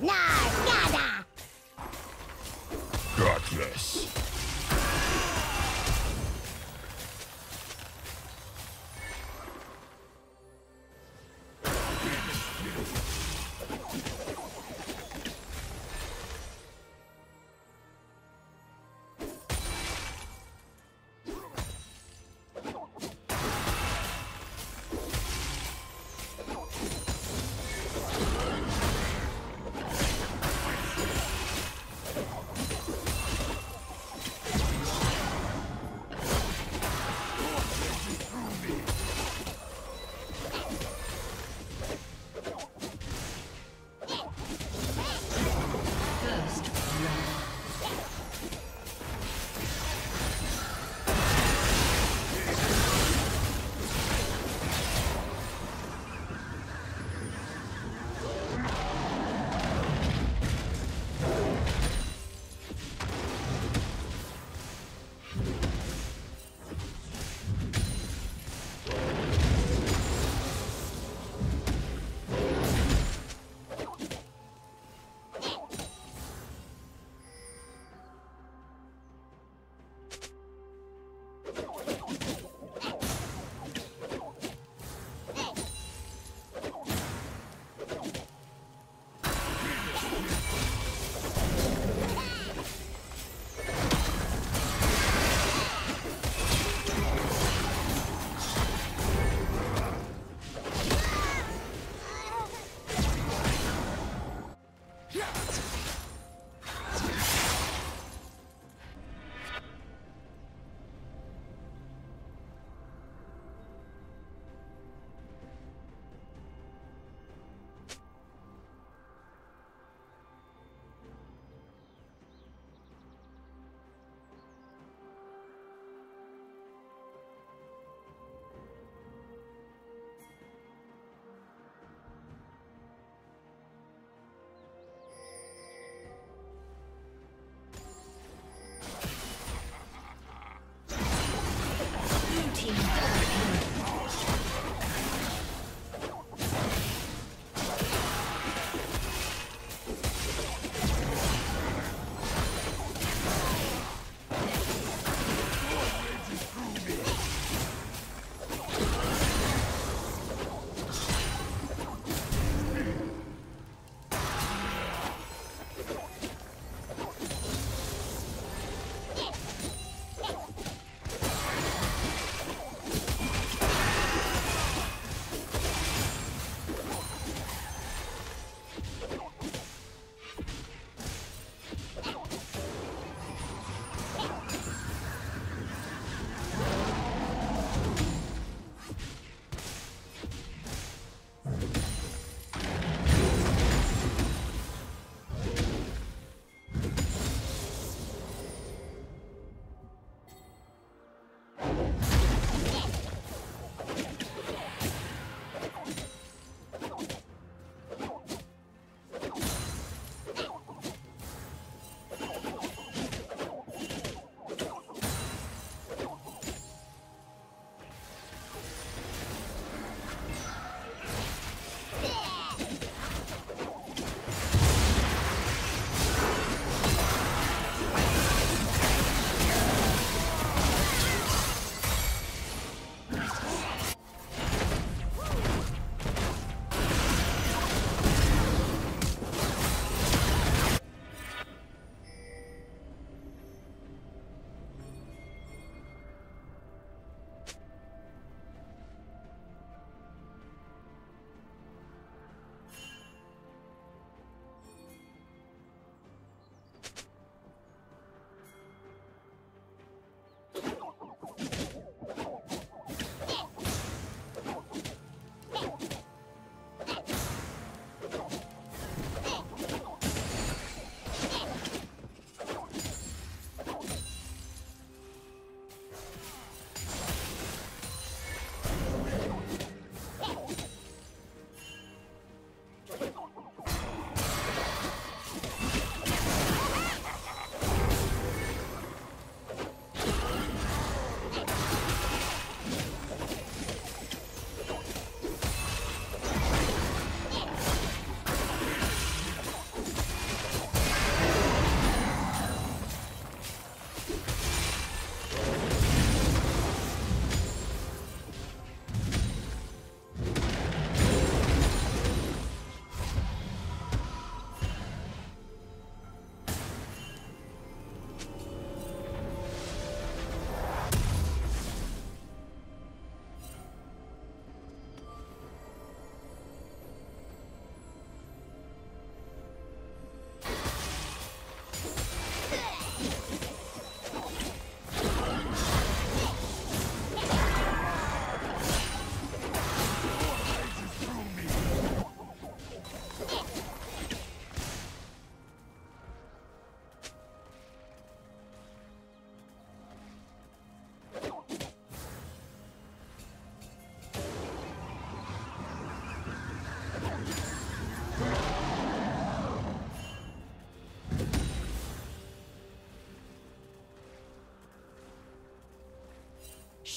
Nada! Gutless.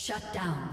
Shut down.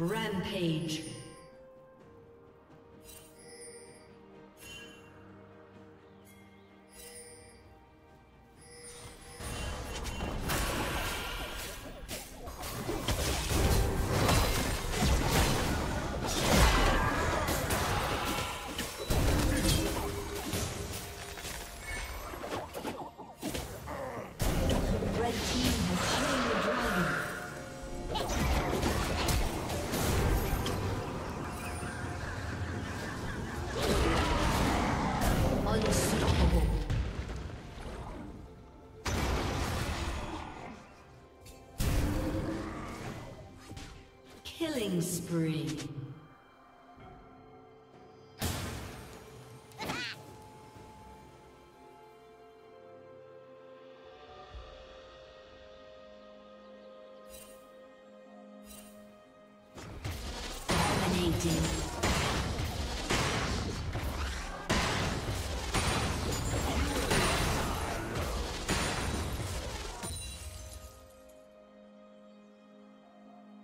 Rampage. Dominating.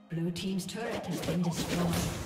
Blue Team's turret has been destroyed.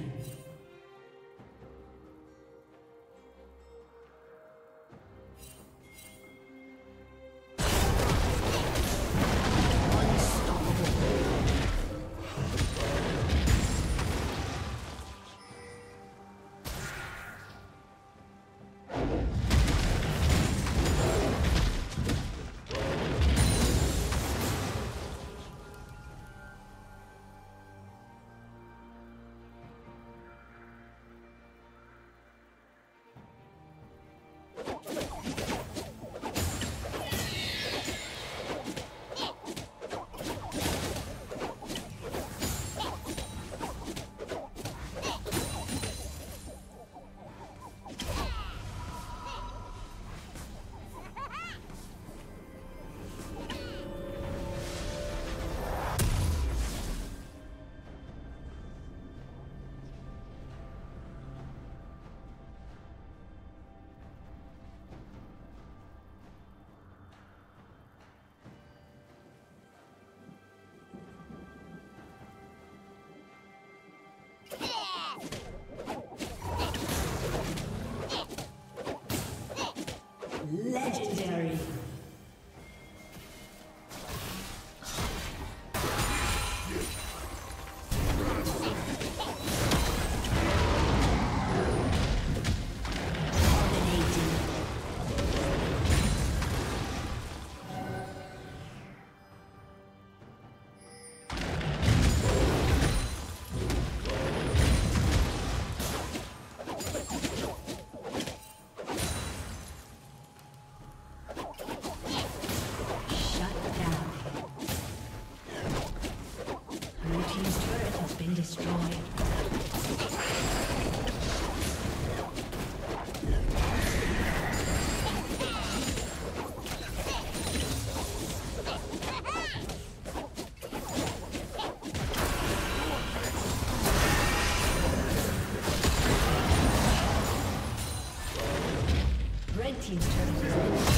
Thank you.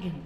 Dragon.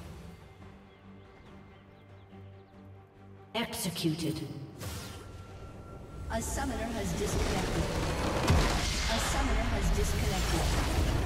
Executed. A summoner has disconnected. A summoner has disconnected.